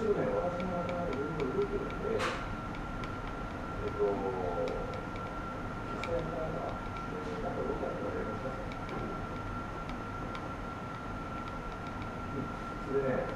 一私の、私でいろいろ動いてるんで、えっと、実際のが、えー、なんかどうかって言われました？それね、